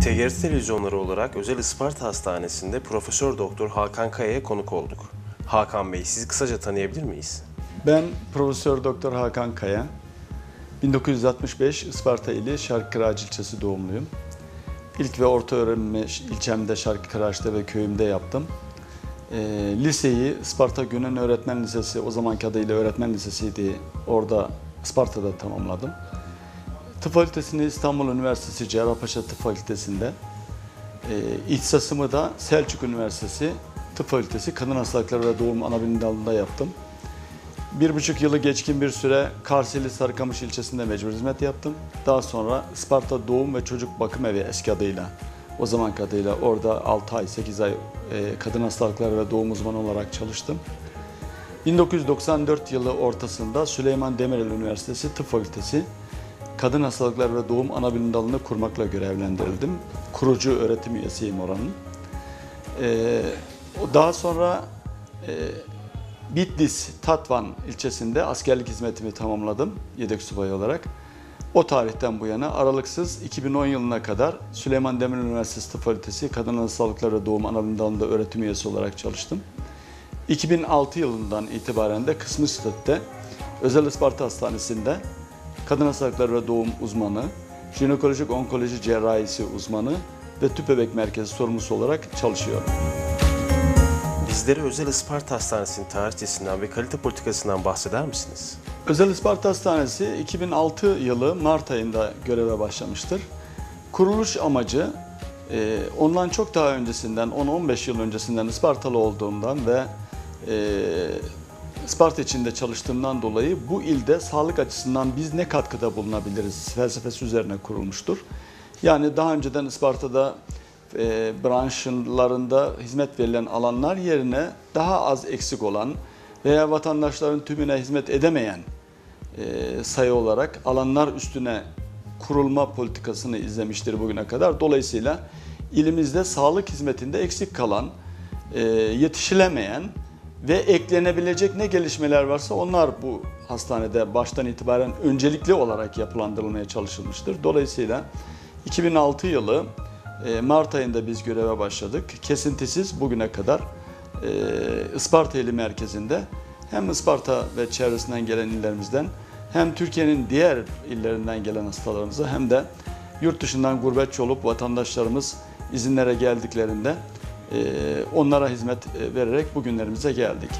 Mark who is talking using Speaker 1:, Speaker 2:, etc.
Speaker 1: TGRT televizyonları olarak Özel Isparta Hastanesi'nde Profesör Doktor Hakan Kaya'ya konuk olduk. Hakan Bey, sizi kısaca tanıyabilir miyiz?
Speaker 2: Ben Profesör Doktor Hakan Kaya. 1965 Isparta ili Şarkıkıraç ilçesi doğumluyum. İlk ve orta öğrenimi ilçemde Şarkıkıraç'ta ve köyümde yaptım. Ee, liseyi Isparta Gönen Öğretmen Lisesi, o zamanki adıyla Öğretmen Lisesi'ydi. Orada Isparta'da tamamladım. Tıp Fakültesini İstanbul Üniversitesi Cerrahpaşa Tıp Fakültesi'nde, e, ihtisasımı da Selçuk Üniversitesi Tıp Fakültesi Kadın Hastalıkları ve Doğum Anabilim Dalı'nda yaptım. Bir buçuk yılı geçkin bir süre Karseli Sarıkamış ilçesinde mecbur hizmet yaptım. Daha sonra Isparta Doğum ve Çocuk Bakım Evi eski adıyla, o zamanki adıyla orada 6 ay, 8 ay e, kadın hastalıkları ve doğum uzmanı olarak çalıştım. 1994 yılı ortasında Süleyman Demirel Üniversitesi Tıp Fakültesi Kadın Hastalıkları ve Doğum Anabilim Dalı'nı kurmakla görevlendirildim. Kurucu öğretim üyesiyim oranın. Ee, daha sonra e, Bitlis, Tatvan ilçesinde askerlik hizmetimi tamamladım yedek subay olarak. O tarihten bu yana aralıksız 2010 yılına kadar Süleyman Demirel Üniversitesi Tıp Fakültesi Kadın Hastalıkları ve Doğum Anabilim Dalı'nda öğretim üyesi olarak çalıştım. 2006 yılından itibaren de kısmi statüde Özel Isparta Hastanesi'nde kadın hastalıkları ve doğum uzmanı, jinekolojik onkoloji cerrahisi uzmanı ve tüp bebek merkezi sorumlusu olarak çalışıyorum.
Speaker 1: Bizlere Özel Isparta Hastanesi'nin tarihçesinden ve kalite politikasından bahseder misiniz?
Speaker 2: Özel Isparta Hastanesi 2006 yılı Mart ayında göreve başlamıştır. Kuruluş amacı e, ondan çok daha öncesinden, 10-15 yıl öncesinden Ispartalı olduğumdan ve e, Isparta içinde çalıştığımdan dolayı bu ilde sağlık açısından biz ne katkıda bulunabiliriz felsefesi üzerine kurulmuştur. Yani daha önceden Isparta'da e, branşlarında hizmet verilen alanlar yerine daha az eksik olan veya vatandaşların tümüne hizmet edemeyen e, sayı olarak alanlar üstüne kurulma politikasını izlemiştir bugüne kadar. Dolayısıyla ilimizde sağlık hizmetinde eksik kalan, e, yetişilemeyen ve eklenebilecek ne gelişmeler varsa onlar bu hastanede baştan itibaren öncelikli olarak yapılandırılmaya çalışılmıştır. Dolayısıyla 2006 yılı e, Mart ayında biz göreve başladık. Kesintisiz bugüne kadar e, Isparta ili merkezinde hem Isparta ve çevresinden gelen illerimizden hem Türkiye'nin diğer illerinden gelen hastalarımıza hem de yurt dışından gurbetçi olup vatandaşlarımız izinlere geldiklerinde onlara hizmet vererek bugünlerimize geldik.